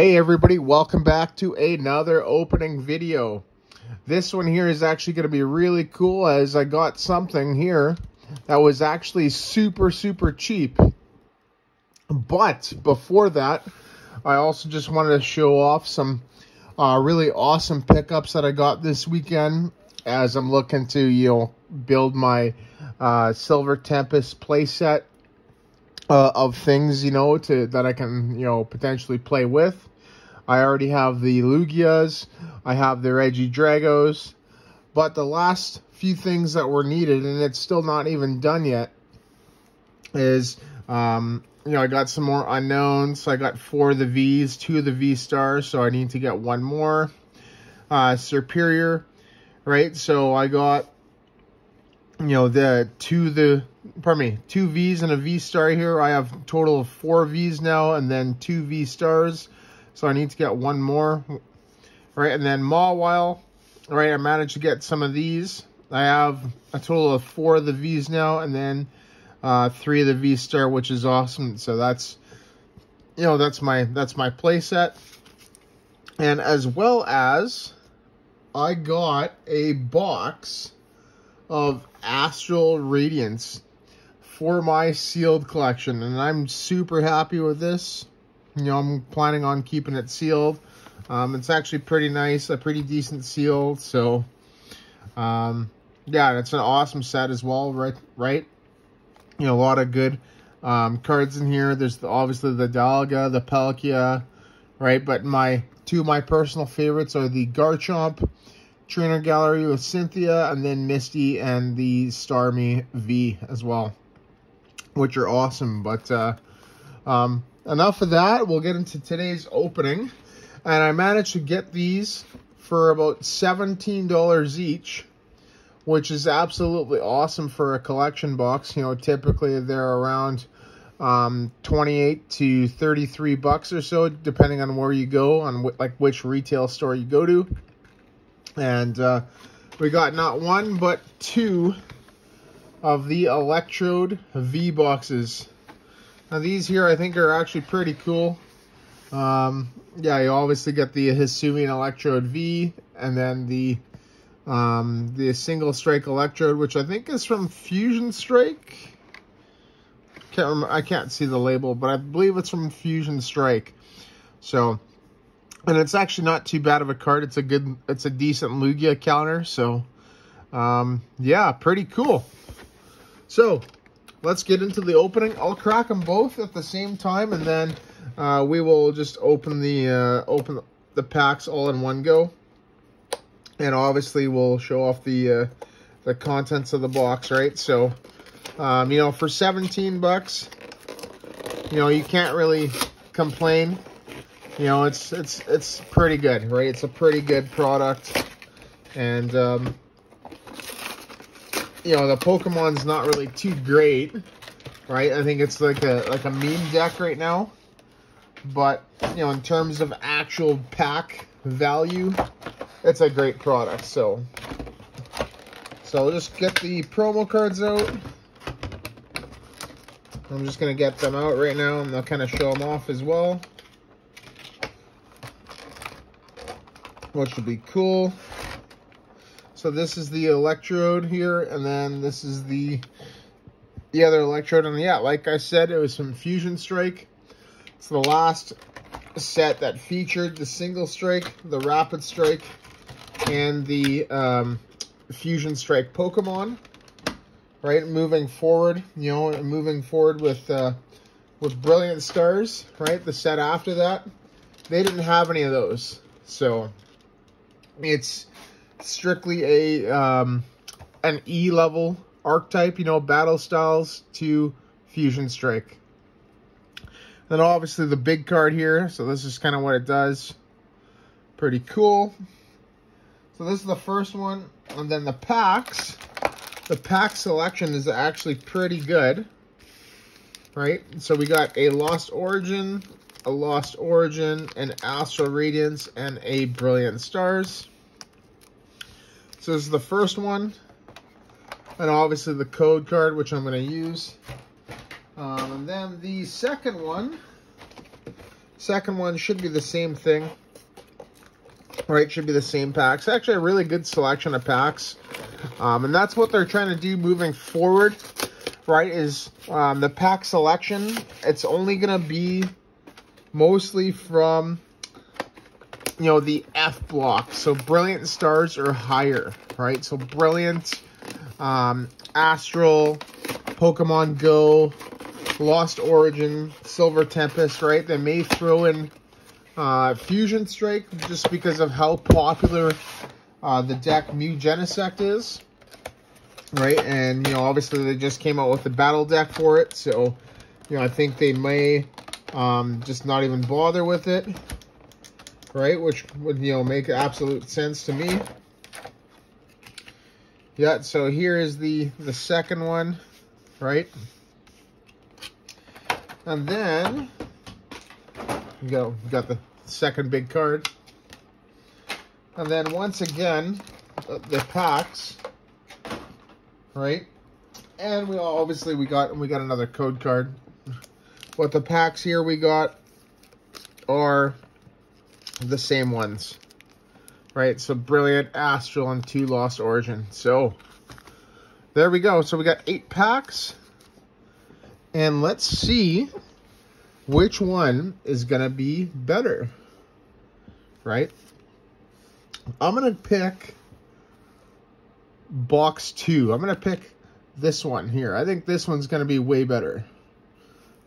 Hey everybody, welcome back to another opening video. This one here is actually going to be really cool as I got something here that was actually super, super cheap. But before that, I also just wanted to show off some uh, really awesome pickups that I got this weekend as I'm looking to, you know, build my uh, Silver Tempest playset uh, of things, you know, to that I can, you know, potentially play with. I already have the Lugias, I have the Regidragos. but the last few things that were needed, and it's still not even done yet, is, um, you know, I got some more Unowns. So I got four of the Vs, two of the V stars, so I need to get one more. Uh, Serperior, right? So I got, you know, the two the pardon me, two V's and a V star here. I have total of four V's now, and then two V stars. So I need to get one more, right? And then Mawile, right? I managed to get some of these. I have a total of four of the V's now, and then uh, three of the V star, which is awesome. So that's, you know, that's my that's my play set. And as well as, I got a box of Astral Radiance for my sealed collection, and I'm super happy with this. You know, I'm planning on keeping it sealed. Um, it's actually pretty nice, a pretty decent seal. So, um, yeah, it's an awesome set as well, right? Right? You know, a lot of good um, cards in here. There's the, obviously the Dialga, the Palkia, right? But my two of my personal favorites are the Garchomp Trainer Gallery with Cynthia, and then Misty and the Starmie V as well, which are awesome. But uh, um, enough of that. We'll get into today's opening. And I managed to get these for about $17 each, which is absolutely awesome for a collection box. You know, typically they're around um, 28 to 33 bucks or so, depending on where you go, on wh like which retail store you go to. And uh, we got not one, but two of the Electrode V boxes. Now these here I think are actually pretty cool. Um, yeah, you obviously get the Hisuian Electrode V and then the um, the single strike electrode, which I think is from Fusion Strike. Can't remember, I can't see the label, but I believe it's from Fusion Strike. So, and it's actually not too bad of a card. It's a good, it's a decent Lugia counter. So, um, yeah, pretty cool. So, let's get into the opening. I'll crack them both at the same time, and then uh, we will just open the uh, open the packs all in one go. And obviously, we'll show off the uh, the contents of the box, right? So, um, you know, for 17 bucks, you know, you can't really complain. You know, it's it's it's pretty good, right? It's a pretty good product, and um, you know, the Pokemon's not really too great, right? I think it's like a like a meme deck right now. But, you know, in terms of actual pack value, it's a great product. So, so I'll just get the promo cards out. I'm just going to get them out right now, and I'll kind of show them off as well. Which would be cool. So this is the electrode here, and then this is the the other electrode. And yeah, like I said, it was from Fusion Strike. It's the last set that featured the single strike, the rapid strike, and the um, Fusion Strike Pokemon. Right, moving forward, you know, moving forward with uh, with Brilliant Stars. Right, the set after that, they didn't have any of those, so it's strictly a um, an E level archetype, you know, battle styles to Fusion Strike. Then obviously the big card here, so this is kind of what it does. Pretty cool. So this is the first one, and then the packs. The pack selection is actually pretty good, right? So we got a Lost Origin, a Lost Origin, an Astral Radiance, and a Brilliant Stars. So this is the first one. And obviously the code card, which I'm going to use. Um, and then the second one. Second one should be the same thing. Right, should be the same packs. Actually, a really good selection of packs. Um, and that's what they're trying to do moving forward, right, is um, the pack selection. It's only going to be mostly from, you know, the F block. So Brilliant Stars or higher, right? So Brilliant, um, Astral, Pokemon Go, Lost Origin, Silver Tempest, right? They may throw in uh, Fusion Strike just because of how popular uh, the deck Mew Genesect is, right? And, you know, obviously they just came out with the battle deck for it, so, you know, I think they may um, just not even bother with it, right? Which would, you know, make absolute sense to me. Yeah, so here is the, the second one, right? And then, you go, got the second big card. And then once again, uh, the packs, right? And we all, obviously we got we got another code card. But the packs here we got are the same ones, right? So Brilliant, Astral, and two Lost Origin. So there we go. So we got eight packs. And let's see which one is going to be better, right? I'm going to pick box two. I'm going to pick this one here. I think this one's going to be way better.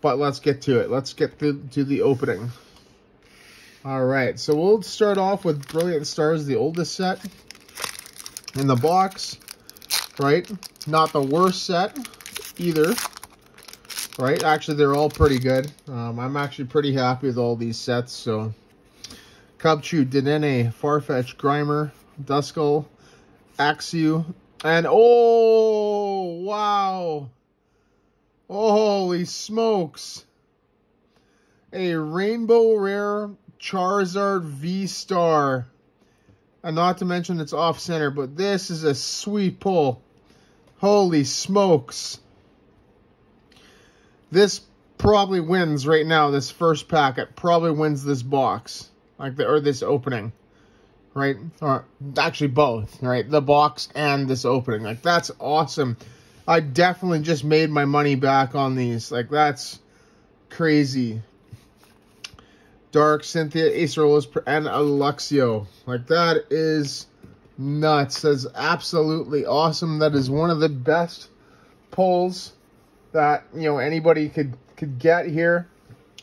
But let's get to it. Let's get to, to the opening. All right, so we'll start off with Brilliant Stars, the oldest set in the box, right? Not the worst set either, right? Actually, they're all pretty good. Um, I'm actually pretty happy with all these sets, so Cubchoo, Dedenne, Farfetch, Grimer, Duskull, Axew, and oh, wow. holy smokes. A Rainbow Rare Charizard V-Star. And not to mention it's off-center, but this is a sweet pull. Holy smokes. This probably wins right now, this first packet. Probably wins this box like the or this opening, right? Or actually both, right? The box and this opening. Like that's awesome. I definitely just made my money back on these. Like that's crazy. Dark, Cynthia, Acerolas, and Luxio. Like that is nuts. That's absolutely awesome. That is one of the best pulls that you know anybody could could get here.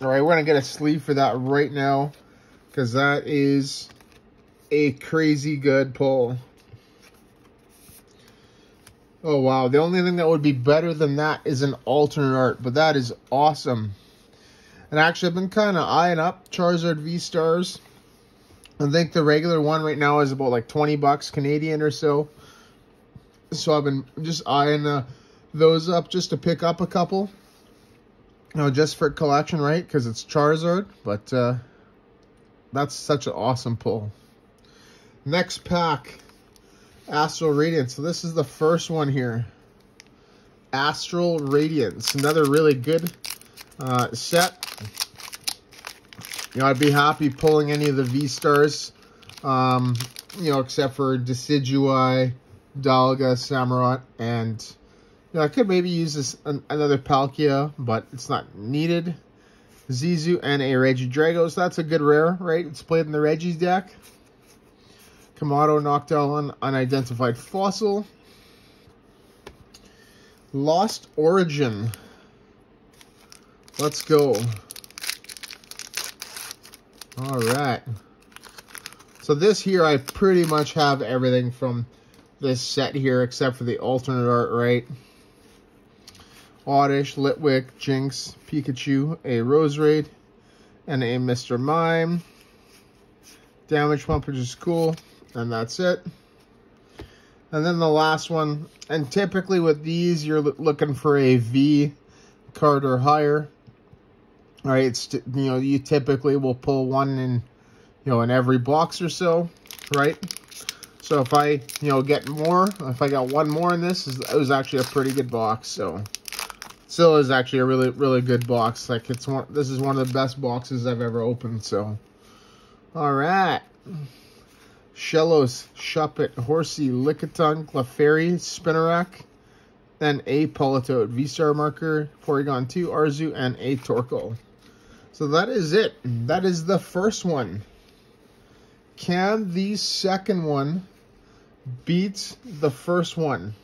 All right, we're gonna get a sleeve for that right now because that is a crazy good pull. Oh, wow. The only thing that would be better than that is an alternate art, but that is awesome. And actually, I've been kind of eyeing up Charizard V-Stars. I think the regular one right now is about like 20 bucks Canadian or so. So I've been just eyeing uh, those up just to pick up a couple. You know, just for collection, right? Because it's Charizard. But, uh, that's such an awesome pull. Next pack, Astral Radiance. So this is the first one here. Astral Radiance. Another really good uh, set. You know, I'd be happy pulling any of the V-Stars, um, you know, except for Decidueye, Dialga, Samurott, and, you know, I could maybe use this an, another Palkia, but it's not needed. Zizu, and a Regidrago. So that's a good rare, right? It's played in the Reggie's deck. Kamado knocked out an unidentified fossil. Lost Origin. Let's go. All right. So this here, I pretty much have everything from this set here, except for the alternate art, right? Oddish, Litwick, Jynx, Pikachu, a Rose Roserade, and a Mr. Mime. Damage pump, which is cool. And that's it. And then the last one, and typically with these, you're looking for a V card or higher. Right, it's, you know, you typically will pull one in, you know, in every box or so, right? So if I, you know, get more, if I got one more in this, it was actually a pretty good box, so... still is actually a really really good box. Like it's one. This is one of the best boxes I've ever opened. So, all right. Shellos, Shuppet, Horsea, Lickitung, Clefairy, Spinarak, then a Politoed, V-Star Marker, Porygon 2, Arezu, and a Torkoal. So that is it. Mm-hmm. That is the first one. Can the second one beat the first one?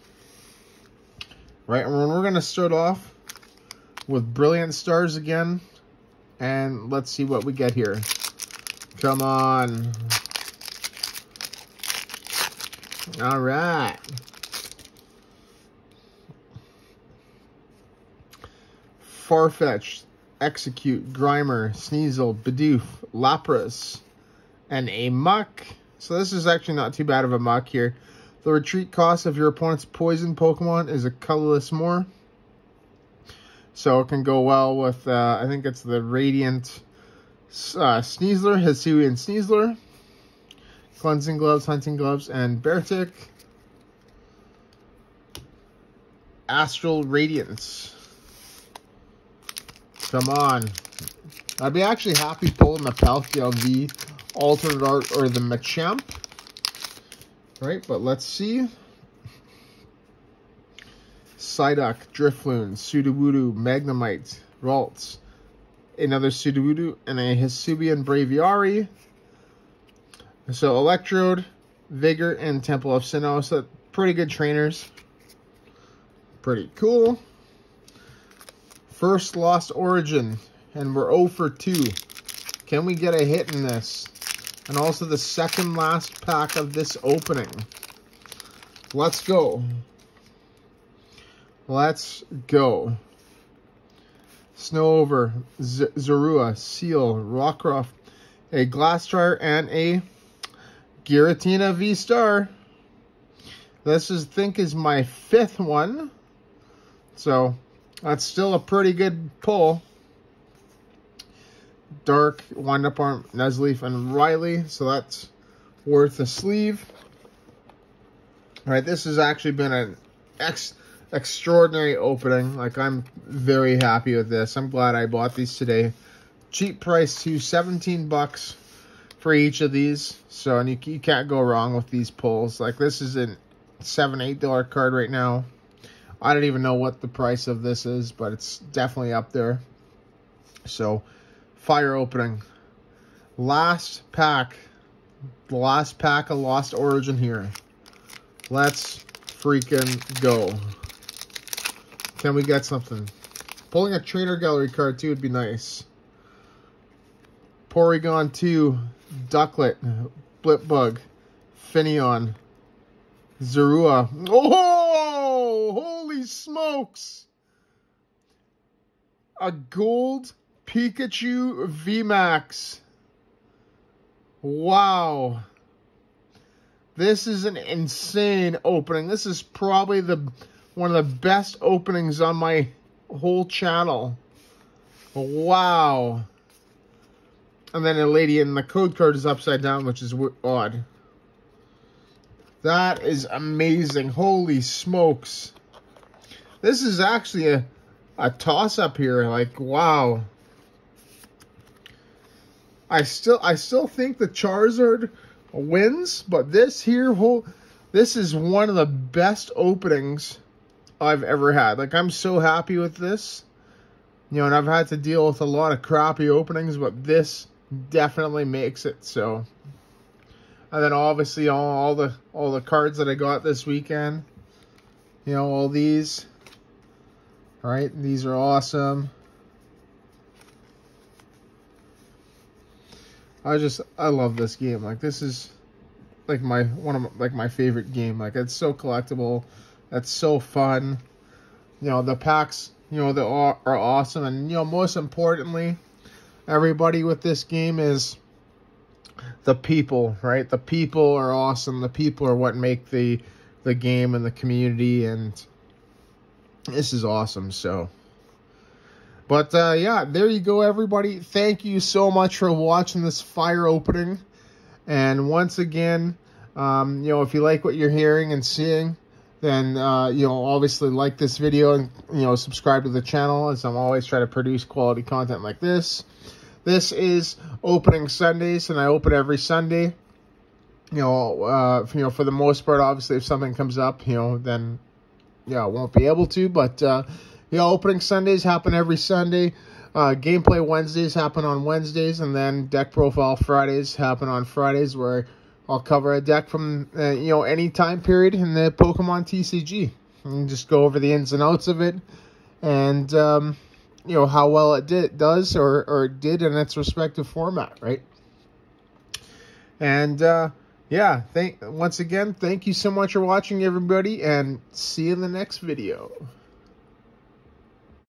Right, and we're going to start off with Brilliant Stars again. And let's see what we get here. Come on. All right. Farfetch, Exeggcute, Grimer, Sneasel, Bidoof, Lapras, and a Muk. So this is actually not too bad of a Muk here. The retreat cost of your opponent's poison Pokemon is a colorless more. So it can go well with, uh, I think it's the Radiant uh, Sneasler, Hisuian Sneasler. Cleansing Gloves, Hunting Gloves, and Beartic. Astral Radiance. Come on. I'd be actually happy pulling the Palkia V alternate art or the Machamp. Right, but let's see. Psyduck, Drifloon, Sudowoodo, Magnemite, Ralts, another Sudowoodo, and a Hisuian Braviary. So Electrode, Vigor, and Temple of Sinnoh. So pretty good trainers. Pretty cool. First Lost Origin. And we're 0 for 2. Can we get a hit in this? And also the second last pack of this opening. Let's go. Let's go. Snover, Z Zorua, Seal, Rockruff, a Glastrier, and a Giratina V-Star. This is, I think, is my fifth one. So, that's still a pretty good pull. Dark, Wind Up Arm, Nuzleaf, and Riley. So that's worth a sleeve. Alright, this has actually been an ex extraordinary opening. Like, I'm very happy with this. I'm glad I bought these today. Cheap price to 17 bucks for each of these. So, and you, you can't go wrong with these pulls. Like, this is a seven, eight dollar card right now. I don't even know what the price of this is, but it's definitely up there. So, fire opening. Last pack. The last pack of Lost Origin here. Let's freaking go. Can we get something? Pulling a Trainer Gallery card, too, would be nice. Porygon 2, Ducklett, Blipbug, Finneon, Zorua. Oh, holy smokes! A gold Pikachu VMAX. Wow. This is an insane opening. This is probably the one of the best openings on my whole channel. Wow. And then a lady in the code card is upside down, which is odd. That is amazing. Holy smokes. This is actually a, a toss-up here. Like, wow. I still I still think the Charizard wins, but this here whole this is one of the best openings I've ever had. Like I'm so happy with this. You know, and I've had to deal with a lot of crappy openings, but this definitely makes it so. And then obviously all, all the all the cards that I got this weekend. You know, all these. All right, these are awesome. I just I love this game. Like this is like my one of my, like my favorite game. Like it's so collectible. It's so fun. You know, the packs, you know, they are, are awesome and you know, most importantly, everybody with this game is the people, right? The people are awesome. The people are what make the the game and the community and this is awesome. So but uh, yeah, there you go, everybody. Thank you so much for watching this fire opening. And once again, um, you know, if you like what you're hearing and seeing, then uh, you know obviously like this video and you know subscribe to the channel as I'm always trying to produce quality content like this. This is opening Sundays, and I open every Sunday. You know, uh, you know, for the most part, obviously, if something comes up, you know, then yeah, I won't be able to. But uh, you know, opening Sundays happen every Sunday. Uh, gameplay Wednesdays happen on Wednesdays, and then deck profile Fridays happen on Fridays, where I'll cover a deck from uh, you know any time period in the Pokemon TCG and just go over the ins and outs of it, and um, you know how well it did does or or did in its respective format, right? And uh, yeah, thank once again, thank you so much for watching, everybody, and see you in the next video.